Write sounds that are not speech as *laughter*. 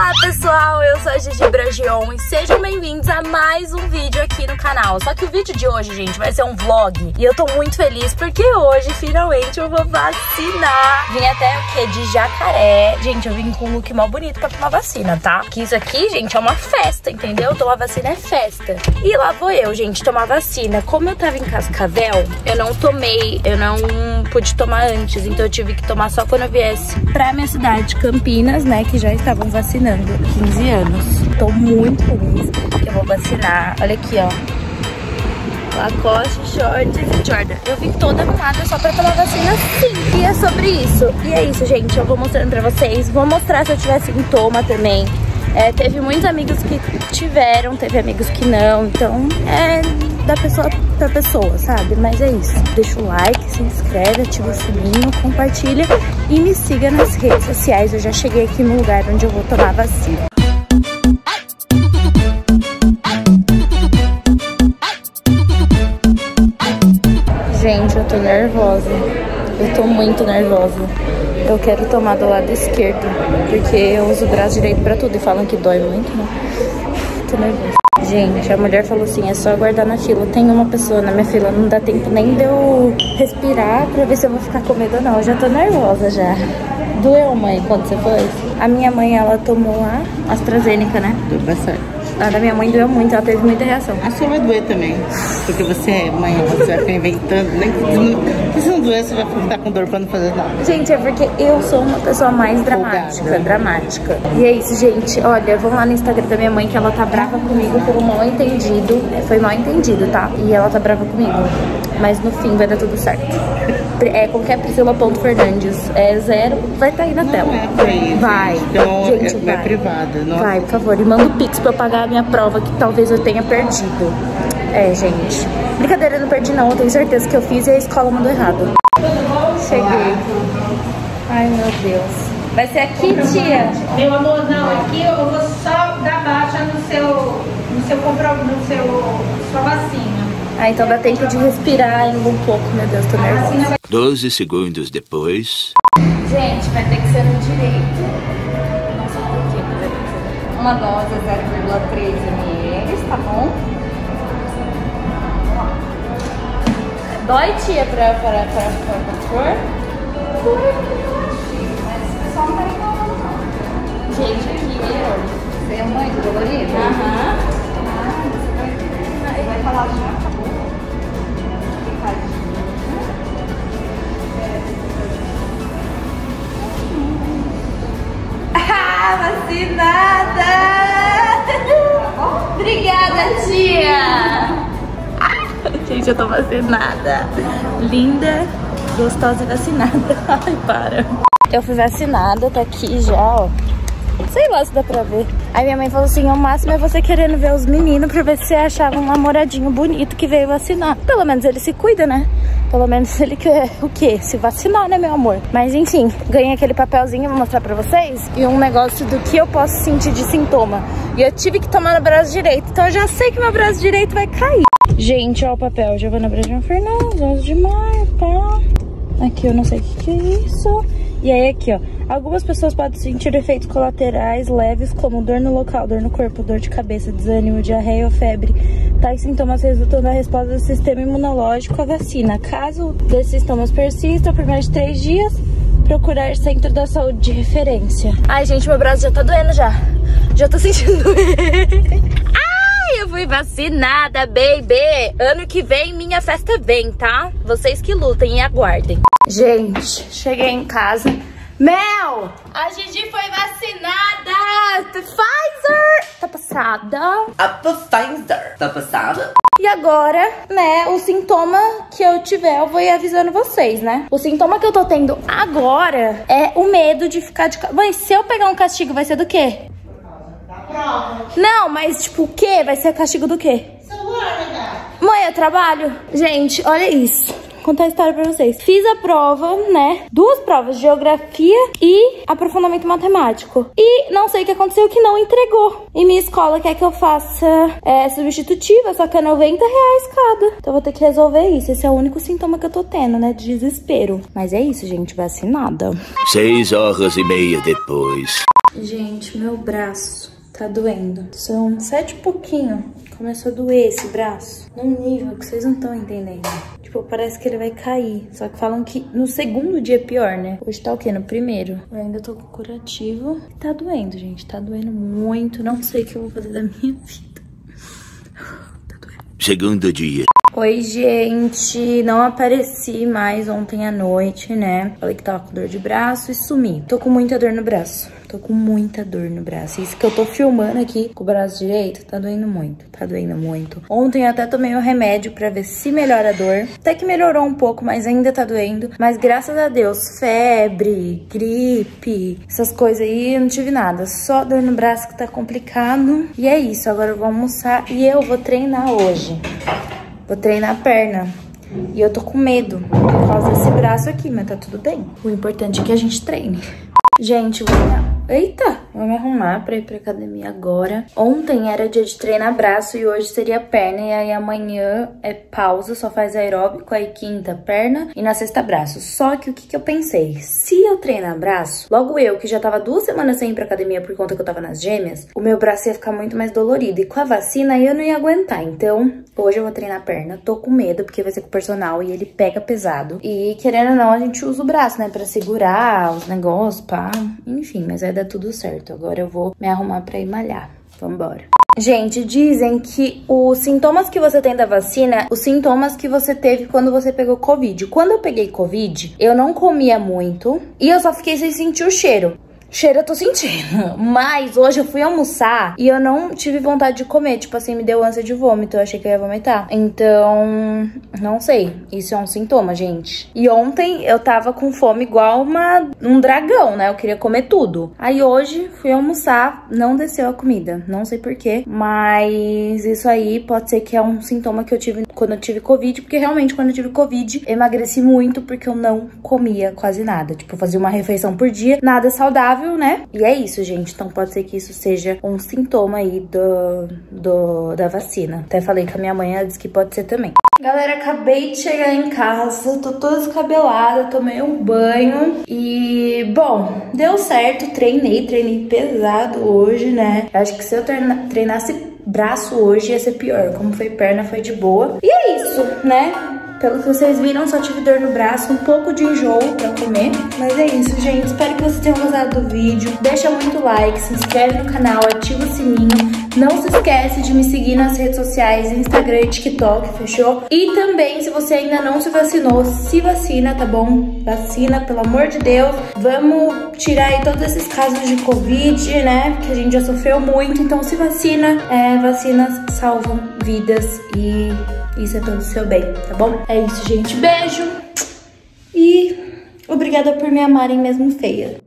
Olá pessoal, eu sou a Gigi Bragion e sejam bem-vindos a mais um vídeo aqui no canal. Só que o vídeo de hoje, gente, vai ser um vlog e eu tô muito feliz porque hoje, finalmente, eu vou vacinar. Vim até o quê? De Jacaré. Gente, eu vim com um look mal bonito pra tomar vacina, tá? Que isso aqui, gente, é uma festa, entendeu? Tomar vacina é festa. E lá vou eu, gente, tomar vacina. Como eu tava em Cascavel, eu não tomei, eu não pude tomar antes, então eu tive que tomar só quando eu viesse pra minha cidade, Campinas, né, que já estavam vacinando vacinando 15 anos. Tô muito feliz que eu vou vacinar. Olha aqui, ó. Lacoste, shorts e Jordan. Eu vim toda arrumada só pra tomar vacina sim. E é sobre isso. E é isso, gente. Eu vou mostrando pra vocês. Vou mostrar se eu tiver sintoma também. É, teve muitos amigos que tiveram, teve amigos que não. Então, é da pessoa pra pessoa, sabe? Mas é isso. Deixa o like, se inscreve, ativa o sininho, compartilha e me siga nas redes sociais. Eu já cheguei aqui no lugar onde eu vou tomar vacina. Gente, eu tô nervosa. Eu tô muito nervosa. Eu quero tomar do lado esquerdo, porque eu uso o braço direito pra tudo e falam que dói muito, né? Tô nervosa. Gente, a mulher falou assim, é só aguardar na fila. Tem uma pessoa na minha fila, não dá tempo nem de eu respirar pra ver se eu vou ficar com medo ou não. Eu já tô nervosa já. Doeu, mãe, quando você foi? A minha mãe, ela tomou a AstraZeneca, né? Deu bastante. A da minha mãe doeu muito, ela teve muita reação. A sua vai doer também. Porque você é mãe, você vai ficar inventando. Nem que se não doer, você vai ficar com dor pra não fazer nada. Gente, é porque eu sou uma pessoa mais dramática, Folgada. dramática. E é isso, gente. Olha, vamos lá no Instagram da minha mãe que ela tá brava comigo por um mal entendido. É, foi mal entendido, tá? E ela tá brava comigo. Mas no fim vai dar tudo certo. É qualquer Priscila.fernandes. É zero, vai estar tá aí na não tela. É isso, vai. Então, gente, é, vai. é privada. Não vai, por favor. E manda o Pix pra eu pagar minha prova que talvez eu tenha perdido. É, gente. Brincadeira, eu não perdi não. Eu tenho certeza que eu fiz e a escola mandou errado. Cheguei. Ai, meu Deus. Vai ser aqui, tia? Meu amor, não. Aqui eu vou só dar baixa no seu, no seu comprovante, no seu, sua vacina. Ah, então dá tempo de respirar ainda um pouco, meu Deus, tô nervosa. 12 segundos depois. Gente, vai ter que ser no direito. Uma dose é 0,3 ml, tá bom? Dói, tia, pra, pra, pra, pra, pra cor? Dói, mas só não tá incomodando, não. Gente, aqui, Você é muito dolorido? Aham. Ele vai falar já, eu tô vacinada. Linda, gostosa e vacinada. *laughs* Ai, para. Eu fui vacinada, tá aqui já, ó. Sei lá se dá pra ver. Aí minha mãe falou assim, o máximo é você querendo ver os meninos pra ver se você achava um namoradinho bonito que veio vacinar. Pelo menos ele se cuida, né? Pelo menos ele quer o quê? Se vacinar, né, meu amor? Mas enfim, ganhei aquele papelzinho, vou mostrar pra vocês. E um negócio do que eu posso sentir de sintoma. E eu tive que tomar no braço direito, então eu já sei que meu braço direito vai cair. Gente, ó o papel. Giovana Brajão Fernandes, 11 de maio, tá? Aqui eu não sei o que, que é isso. E aí aqui, ó. Algumas pessoas podem sentir efeitos colaterais leves, como dor no local, dor no corpo, dor de cabeça, desânimo, diarreia ou febre. Tais sintomas resultam da resposta do sistema imunológico à vacina. Caso desses sintomas persistam por mais de três dias, procurar centro da saúde de referência. Ai, gente, meu braço já tá doendo já. Já tô sentindo *laughs* Ai, eu fui vacinada, baby. Ano que vem, minha festa vem, tá? Vocês que lutem e aguardem. Gente, cheguei em casa. Mel, a Gigi foi vacinada. Pfizer. Tá passada. A Pfizer. Tá passada? E agora, né, o sintoma que eu tiver, eu vou ir avisando vocês, né? O sintoma que eu tô tendo agora é o medo de ficar de... Mãe, se eu pegar um castigo, vai ser do quê? Não, mas tipo, o quê? Vai ser castigo do quê? Mãe, eu trabalho. Gente, olha isso. Vou contar a história pra vocês. Fiz a prova, né? Duas provas, geografia e aprofundamento matemático. E não sei o que aconteceu que não entregou. E minha escola quer que eu faça é, substitutiva, só que é 90 reais cada. Então vou ter que resolver isso. Esse é o único sintoma que eu tô tendo, né? De desespero. Mas é isso, gente. Vacinada. Seis horas e meia depois. Gente, meu braço tá doendo. São sete e pouquinho. Começou a doer esse braço. Num nível que vocês não estão entendendo. Tipo, parece que ele vai cair. Só que falam que no segundo dia é pior, né? Hoje tá o quê? No primeiro. Eu ainda tô com curativo. Tá doendo, gente. Tá doendo muito. Não sei o que eu vou fazer da minha *laughs* vida. Tá doendo. Segundo dia. Oi, gente. Não apareci mais ontem à noite, né? Falei que tava com dor de braço e sumi. Tô com muita dor no braço. Tô com muita dor no braço. Isso que eu tô filmando aqui com o braço direito, tá doendo muito. Tá doendo muito. Ontem até tomei um remédio pra ver se melhora a dor. Até que melhorou um pouco, mas ainda tá doendo. Mas graças a Deus, febre, gripe, essas coisas aí, eu não tive nada. Só dor no braço que tá complicado. E é isso. Agora eu vou almoçar e eu vou treinar hoje. Vou treinar a perna. E eu tô com medo por causa desse braço aqui, mas tá tudo bem. O importante é que a gente treine. Gente, vou me... Eita! Vou me arrumar pra ir pra academia agora. Ontem era dia de treinar braço e hoje seria perna. E aí amanhã é pausa, só faz aeróbico. Aí quinta, perna. E na sexta, braço. Só que o que, que eu pensei? Se eu treinar braço, logo eu, que já tava duas semanas sem ir pra academia por conta que eu tava nas gêmeas, o meu braço ia ficar muito mais dolorido. E com a vacina eu não ia aguentar. Então, hoje eu vou treinar perna. Tô com medo, porque vai ser com o personal e ele pega pesado. E querendo ou não, a gente usa o braço, né? Pra segurar os negócios, pá. Enfim, mas vai dar tudo certo. Agora eu vou me arrumar pra ir malhar. Vambora. Gente, dizem que os sintomas que você tem da vacina, os sintomas que você teve quando você pegou Covid. Quando eu peguei Covid, eu não comia muito e eu só fiquei sem sentir o cheiro. Cheiro eu tô sentindo. *laughs* Mas hoje eu fui almoçar e eu não tive vontade de comer. Tipo assim, me deu ânsia de vômito. Eu achei que eu ia vomitar. Então, não sei. Isso é um sintoma, gente. E ontem eu tava com fome igual uma, um dragão, né? Eu queria comer tudo. Aí hoje fui almoçar, não desceu a comida. Não sei porquê. Mas isso aí pode ser que é um sintoma que eu tive quando eu tive Covid. Porque realmente, quando eu tive Covid, emagreci muito porque eu não comia quase nada. Tipo, fazia uma refeição por dia, nada saudável saudável, né? E é isso, gente. Então pode ser que isso seja um sintoma aí do, do, da vacina. Até falei com a minha mãe, ela disse que pode ser também. Galera, acabei de chegar em casa, tô toda descabelada, tomei um banho e, bom, deu certo, treinei, treinei pesado hoje, né? Acho que se eu treinasse braço hoje ia ser pior, como foi perna, foi de boa. E é isso, né? Pelo que vocês viram, só tive dor no braço, um pouco de enjoo pra comer. Mas é isso, gente. Espero que vocês tenham gostado do vídeo. Deixa muito like, se inscreve no canal, ativa o sininho. Não se esquece de me seguir nas redes sociais, Instagram e TikTok, fechou? E também, se você ainda não se vacinou, se vacina, tá bom? Vacina, pelo amor de Deus. Vamos tirar aí todos esses casos de Covid, né? Que a gente já sofreu muito. Então, se vacina. É, vacinas salvam vidas e isso é todo o seu bem, tá bom? É isso, gente. Beijo. E obrigada por me amarem mesmo feia.